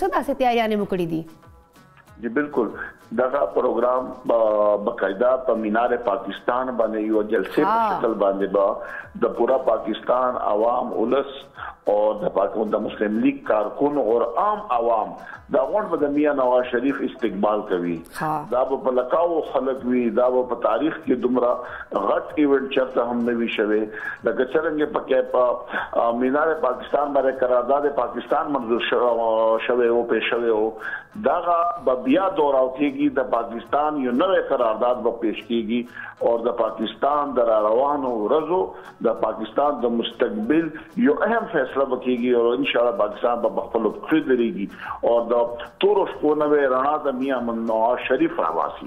څه داسې تیاریانې مو کړې دي؟ جی بلکل دغه پروګرام به بقاعده په مینار پاکستان باندې یو جلسه په شکل باندې به د پورا پاکستان عوام ولس او د پاکستان د مسلم لیگ کارکون او عام عوام دا غونډ به د میا نواز شریف استقبال کوي دا به په لکاوو خلک وي، دا به په تاریخ کې دومره غټ ایونټ چرته هم نه وي شوی، لکه څرنګه یې په کیپ مینار پاکستان باندې قرارداد پاکستان منظور شوی و، پیش شوی و، دغه به بیا دوراو کیږي، د پاکستان یو نوی قرارداد به پیش کیږي او د پاکستان د راروانو ورځو د پاکستان د مستقبل یو اهم فیصله به کیږی او ان شاءالله پاکستان به په خپلو پښو دریږی او د تورو شپو نه به رڼا د میا محمد نواز شریف راباسی.